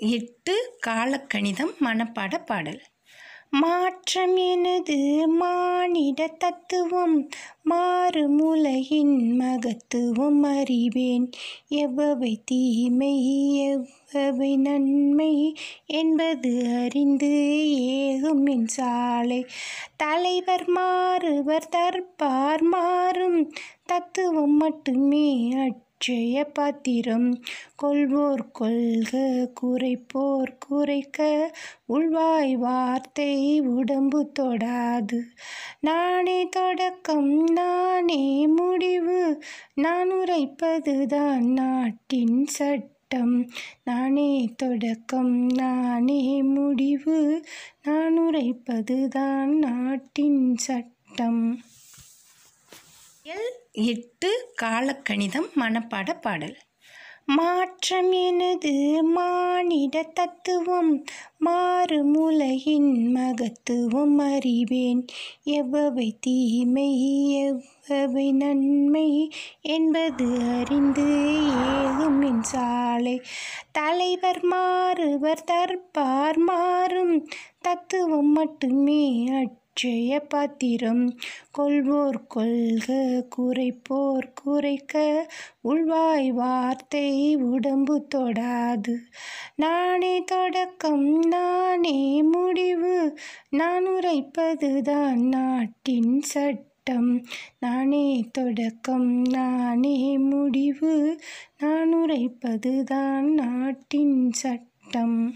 எட்டு காலக்கணிதம் மனப்பாட பாடல். மாற்றம் எனது மானிட தத்துவம் மாறுமுலையின் மகத்துவம் அறிவேன். எவ்வவை தீமை எவ்வவை நன்மை என்பது அறிந்து ஏகும் என் சாலை தலைவர் மாறுவர் தற்பார் மாறும் தத்துவம் மட்டுமே அட்சய பாத்திரம். கொள்வோர் கொள்க குறைப்போர் குறைக்க உள்வாய் வார்த்தை உடம்பு தொடாது. நானே தொடக்கம் நானே முடிவு நான் உரைப்பதுதான் நாட்டின் சட்டம். நானே தொடக்கம் நானே முடிவு நான் உரைப்பதுதான் நாட்டின் சட்டம். எல் எட்டு காலக்கணிதம் மனப்பாட பாடல். மாற்றம் எனது மானிட தத்துவம் மாறுமுலையின் மகத்துவம் அறிவேன். எவ்வவை தீமை எவ்வவை நன்மை என்பது அறிந்து ஏகும் என் சாலை. தலைவர் மாறுவர் தற்பார் மாறும் தத்துவம் மட்டுமே நிச்சய பாத்திரம் கொள்வோர் கொள்க குறைப்போர் குறைக்க உள்வாய் வார்த்தை உடம்பு தொடாது. நானே தொடக்கம் நானே முடிவு நான் உரைப்பதுதான் நாட்டின் சட்டம். நானே தொடக்கம் நானே முடிவு நான் உரைப்பதுதான் நாட்டின் சட்டம்.